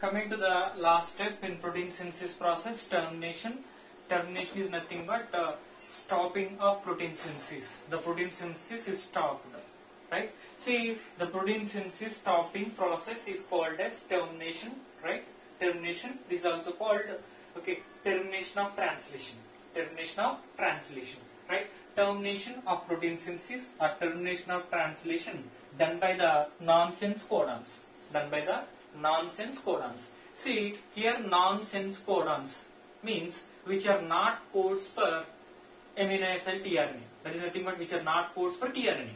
Coming to the last step in protein synthesis process, termination. Termination is nothing but uh, stopping of protein synthesis. The protein synthesis is stopped, right? See, the protein synthesis stopping process is called as termination, right? Termination is also called, okay, termination of translation. Termination of translation, right? Termination of protein synthesis or termination of translation done by the nonsense codons. Done by the nonsense codons. See, here nonsense codons means which are not codes for amino acid tRNA. That is nothing but which are not codes for tRNA.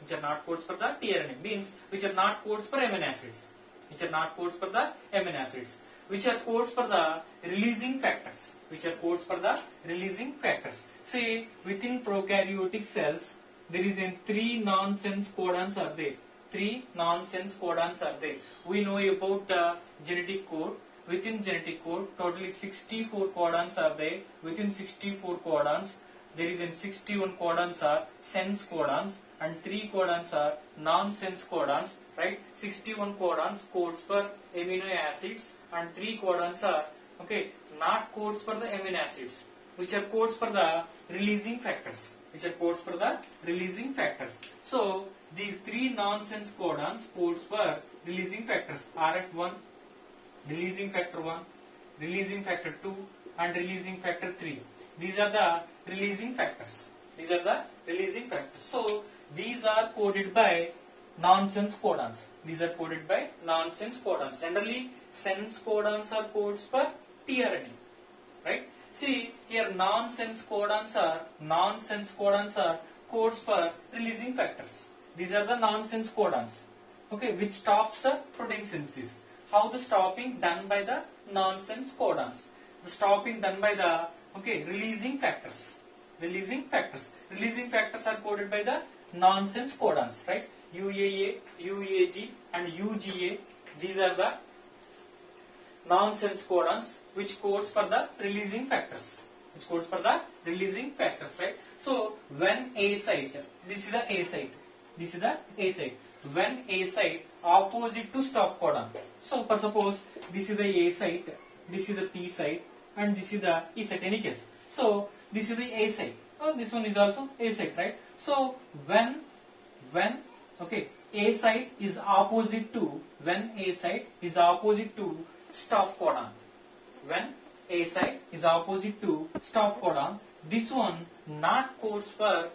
Which are not codes for the tRNA means which are not codes for amino acids. Which are not codes for the amino acids. Which are codes for the releasing factors. Which are codes for the releasing factors. See, within prokaryotic cells, there is in three nonsense codons are there. Three nonsense codons are there. We know about the genetic code. Within genetic code, totally 64 codons are there. Within 64 codons, there is in 61 codons are sense codons and 3 codons are non-sense codons, right? 61 codons codes for amino acids and 3 codons are, okay, not codes for the amino acids, which are codes for the releasing factors, which are codes for the releasing factors. So, these three nonsense codons codes for releasing factors, RF1, releasing factor 1, releasing factor 2 and releasing factor 3. These are the releasing factors. These are the releasing factors. So, these are coded by nonsense codons. These are coded by nonsense codons. Generally, sense codons are codes for tRNA. Right? See, here nonsense codons are, nonsense codons are codes for releasing factors. These are the nonsense codons. Okay, which stops the protein synthesis. How the stopping done by the nonsense codons. The stopping done by the, okay, releasing factors. Releasing factors. Releasing factors are coded by the nonsense codons, right? UAA, UAG and UGA. These are the nonsense codons which codes for the releasing factors. Which codes for the releasing factors, right? So when A site, this is the A site. This is the A site. When A site opposite to stop codon. So for suppose this is the A site, this is the P site, and this is the E site. Any case. So this is the A site. Oh, this one is also A site, right? So when when okay A site is opposite to when A site is opposite to stop codon. When A site is opposite to stop codon, this one not codes for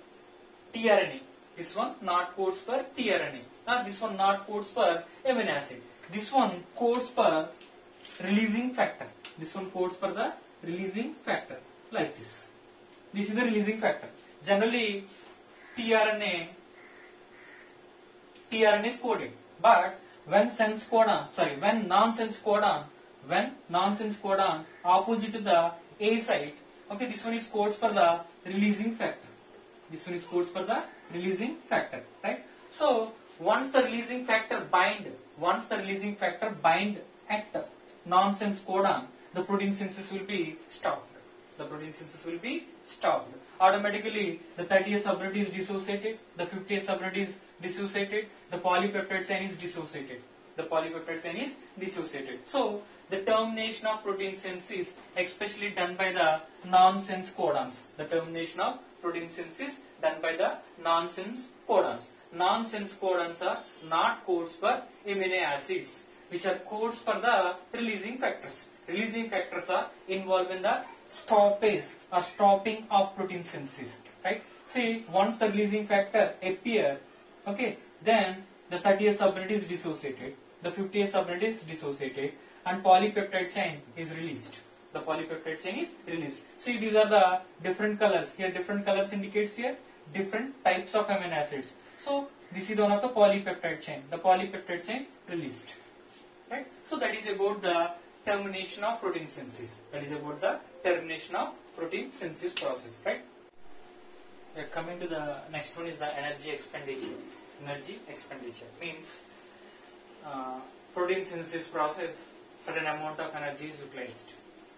tRNA. This one not codes for tRNA. Or this one not codes for amino acid. This one codes for releasing factor. This one codes for the releasing factor like this. This is the releasing factor. Generally, tRNA tRNA is coded, but when sense codon, sorry, when nonsense codon, when nonsense codon opposite to the A site, okay, this one is codes for the releasing factor. This one is codes for the releasing factor, right? So once the releasing factor bind, once the releasing factor bind at nonsense codon, the protein synthesis will be stopped. The protein synthesis will be stopped. Automatically, the 30S subunit is dissociated, the 50S subunit is dissociated, the polypeptide chain is dissociated. The polypeptide chain is dissociated. So, the termination of protein synthesis, especially done by the nonsense codons. The termination of protein synthesis done by the nonsense codons. Nonsense codons are not codes for amino acids, which are codes for the releasing factors. Releasing factors are involved in the stoppage or uh, stopping of protein synthesis. Right? See, once the releasing factor appear, okay, then the 30S subunit is dissociated, the 50S subunit is dissociated, and polypeptide chain is released. The polypeptide chain is released. See, these are the different colors. Here, different colors indicates here different types of amino acids. So, this is one of the polypeptide chain. The polypeptide chain released. Right? So, that is about the termination of protein synthesis. That is about the termination of protein synthesis process. Right? We are coming to the next one is the energy expenditure. Energy expenditure means uh, protein synthesis process certain amount of energy is utilized.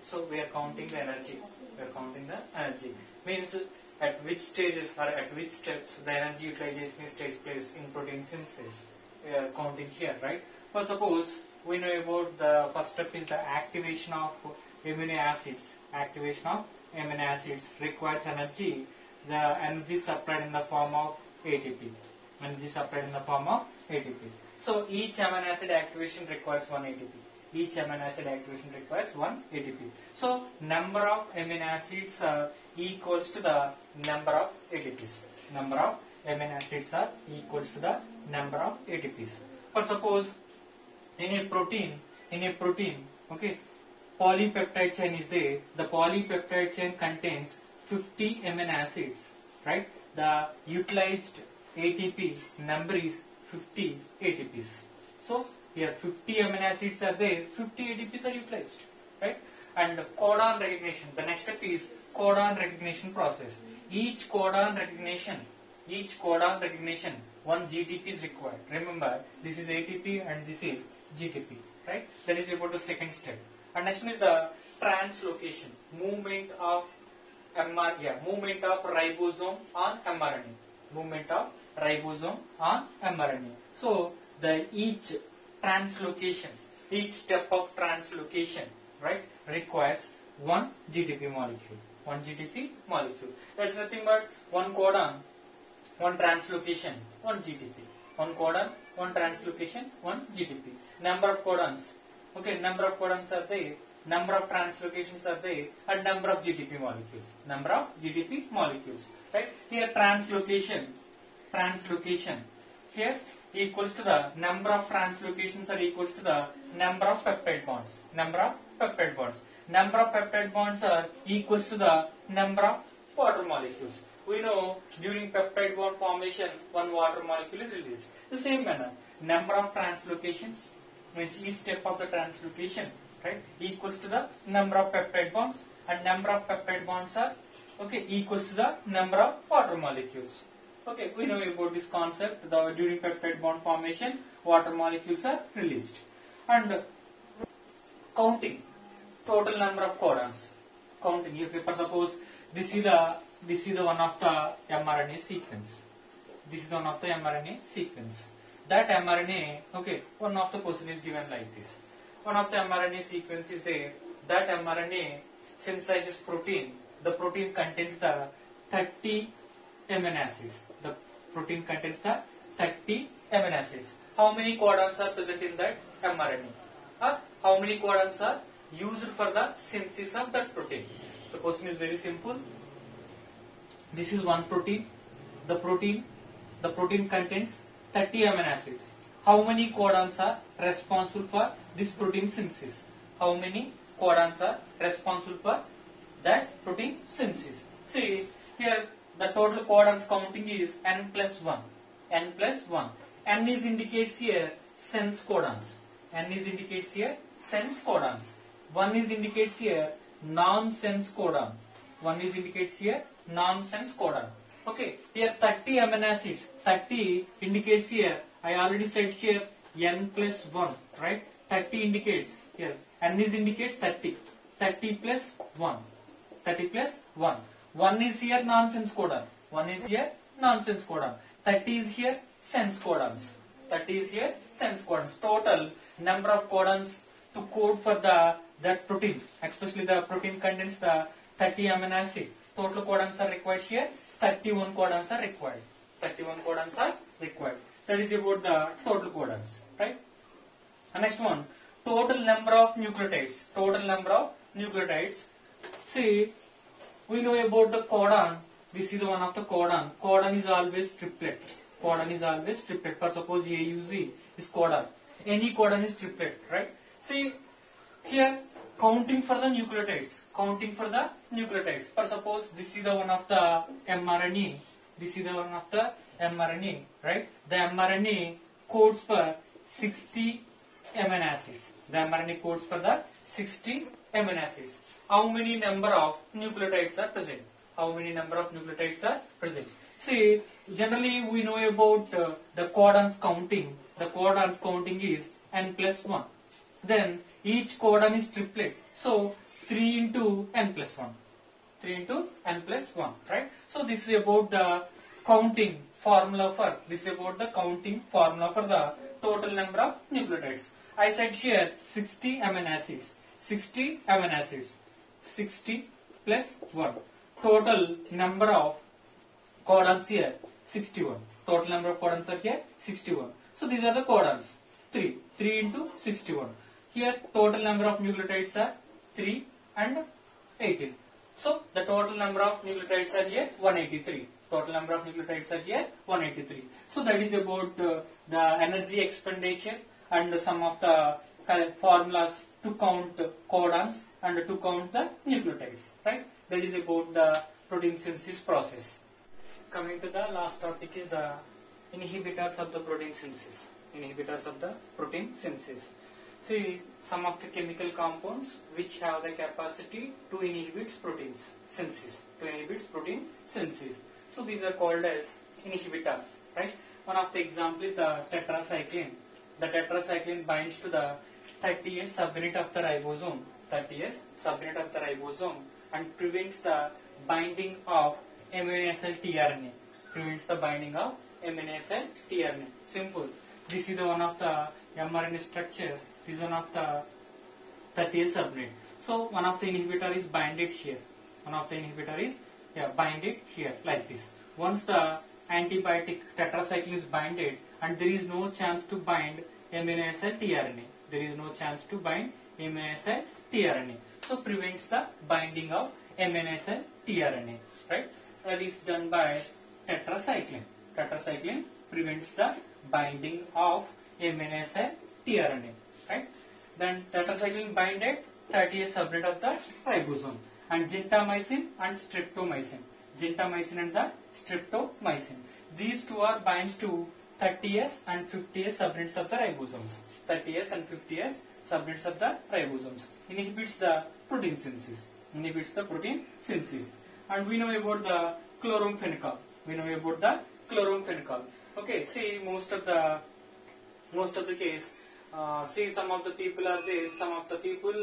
So we are counting the energy. We are counting the energy. Means at which stages or at which steps the energy utilization takes place in protein synthesis. We are counting here, right? For suppose we know about the first step is the activation of amino acids. Activation of amino acids requires energy. The energy supplied in the form of ATP. Energy supplied in the form of ATP. So each amino acid activation requires one ATP. Each amino acid activation requires one ATP. So number of amino acids are equals to the number of ATPs. Number of amino acids are equals to the number of ATPs. For suppose in a protein, in a protein, okay, polypeptide chain is there. The polypeptide chain contains 50 amino acids, right? The utilized ATP number is 50 ATPs. So here 50 amino acids are there, 50 ATPs are utilized, right? And codon recognition. The next step is codon recognition process. Each codon recognition, each codon recognition, one GTP is required. Remember, this is ATP and this is GTP, right? That is about the second step. And next one is the translocation, movement of MR, yeah, movement of ribosome on mRNA, movement of ribosome on mRNA. So the each translocation, each step of translocation, right, requires one GTP molecule, one GTP molecule. That's nothing but one codon, one translocation, one GTP, one codon, one translocation, one GTP. Number of codons, okay, number of codons are there, number of translocations are there, and number of GTP molecules, number of GTP molecules, right? Here translocation, translocation, here equals to the number of translocations are equals to the number of peptide bonds, number of peptide bonds. Number of peptide bonds are equals to the number of water molecules. We know during peptide bond formation, one water molecule is released. The same manner, number of translocations, means each step of the translocation, right, equals to the number of peptide bonds, and number of peptide bonds are okay equals to the number of water molecules. Okay, we know about this concept. The during peptide bond formation, water molecules are released, and counting total number of codons. Counting. If for suppose this is the this is the one of the mRNA sequence. This is one of the mRNA sequence. That mRNA, okay, one of the question is given like this. One of the mRNA sequence is there. That mRNA synthesizes protein. The protein contains the 30 amino acids. The protein contains the 30 amino acids. How many codons are present in that mRNA? How many codons are used for the synthesis of that protein? The question is very simple. This is one protein. The protein, the protein contains 30 amino acids. How many codons are responsible for this protein synthesis? How many codons are responsible for that protein synthesis? See, here the total codons counting is n plus 1. n plus 1. n is indicates here sense codons. n is indicates here sense codons. 1 is indicates here non-sense codon. 1 is indicates here non-sense codon. Okay, here 30 amino acids. 30 indicates here, I already said here n plus 1, right? 30 indicates here, n is indicates 30. 30 plus 1. 30 plus 1. 1 is here nonsense codon. 1 is here nonsense codon. 30 is here sense codons. 30 is here sense codons. Total number of codons to code for the that protein, especially the protein contains the 30 amino acid. Total codons are required here. 31 codons are required. 31 codons are required. That is about the total codons, right? And next one, total number of nucleotides. Total number of nucleotides. See, we know about the codon. This is the one of the codon. Codon is always triplet. Codon is always triplet. For suppose AUG is codon. Any codon is triplet, right? See, here counting for the nucleotides. Counting for the nucleotides. For suppose this is the one of the mRNA. This is the one of the mRNA, right? The mRNA codes for 60 amino acids. The mRNA codes for the 60 amino acids. How many number of nucleotides are present? How many number of nucleotides are present? See, generally we know about uh, the codons counting. The codons counting is n plus 1. Then each codon is triplet. So 3 into n plus 1. 3 into n plus 1, right? So this is about the counting formula for, this is about the counting formula for the total number of nucleotides. I said here 60 amino acids. 60 amino acids. 60 plus 1. Total number of codons here 61. Total number of codons are here 61. So these are the codons. 3. 3 into 61. Here total number of nucleotides are 3 and 18. So the total number of nucleotides are here 183. Total number of nucleotides are here 183. So that is about uh, the energy expenditure and some of the formulas to count codons and to count the nucleotides. Right? That is about the protein synthesis process. Coming to the last topic is the inhibitors of the protein synthesis. Inhibitors of the protein synthesis. See some of the chemical compounds which have the capacity to inhibit proteins synthesis. To inhibit protein synthesis. So these are called as inhibitors. Right? One of the example is the tetracycline. The tetracycline binds to the 30S subunit of the ribosome. 30S subunit of the ribosome and prevents the binding of acid tRNA. Prevents the binding of acid tRNA. Simple. This is the one of the mRNA structure. This is one of the 30S subunit. So one of the inhibitor is binded here. One of the inhibitor is yeah, binded here like this. Once the antibiotic tetracycline is binded and there is no chance to bind acid tRNA. There is no chance to bind acid tRNA. So prevents the binding of acid tRNA. Right? That is done by tetracycline. Tetracycline prevents the binding of acid tRNA. Right? Then tetracycline binded 30 subunit of the ribosome and gentamicin and streptomycin. Gentamicin and the streptomycin. These two are binds to 30S and 50S subunits of the ribosomes. 30S and 50S subunits of the ribosomes. Inhibits the protein synthesis. Inhibits the protein synthesis. And we know about the chloramphenicol. We know about the chloramphenicol. Okay, see most of the most of the case uh, see some of the people are there, some of the people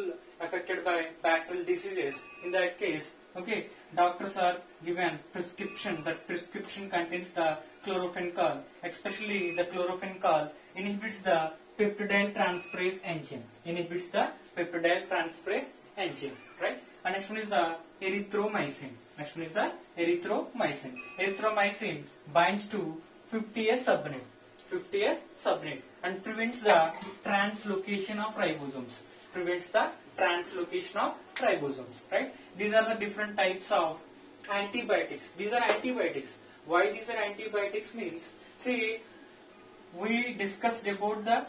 affected by bacterial diseases. In that case, okay, doctors are given prescription. That prescription contains the chloramphenicol, especially the chloramphenicol inhibits the peptidyl transferase enzyme. Inhibits the peptidyl transferase enzyme, right? And next one is the erythromycin. Next one is the erythromycin. Erythromycin binds to 50S subunit. 50S subunit and prevents the translocation of ribosomes. Prevents the translocation of ribosomes. Right? These are the different types of antibiotics. These are antibiotics. Why these are antibiotics means, see, we discussed about the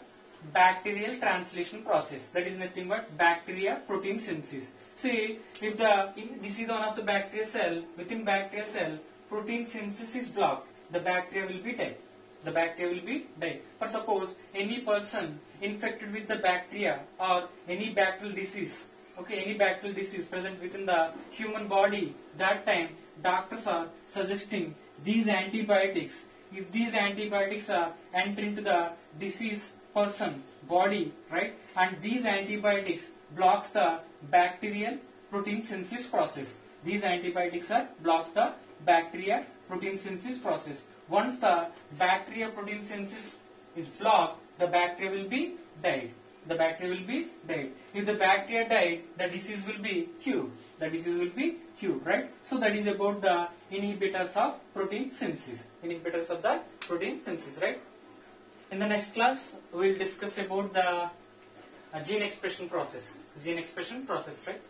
bacterial translation process. That is nothing but bacteria protein synthesis. See, if the this is one of the bacteria cell, within bacteria cell, protein synthesis is blocked, the bacteria will be dead the bacteria will be dead. But suppose any person infected with the bacteria or any bacterial disease, okay, any bacterial disease present within the human body, that time doctors are suggesting these antibiotics. If these antibiotics are enter into the disease person body, right, and these antibiotics blocks the bacterial protein synthesis process. These antibiotics are blocks the bacteria protein synthesis process. Once the bacteria protein synthesis is blocked, the bacteria will be died. The bacteria will be died. If the bacteria died, the disease will be cured. The disease will be cured, right? So that is about the inhibitors of protein synthesis. Inhibitors of the protein synthesis, right? In the next class, we will discuss about the uh, gene expression process. Gene expression process, right?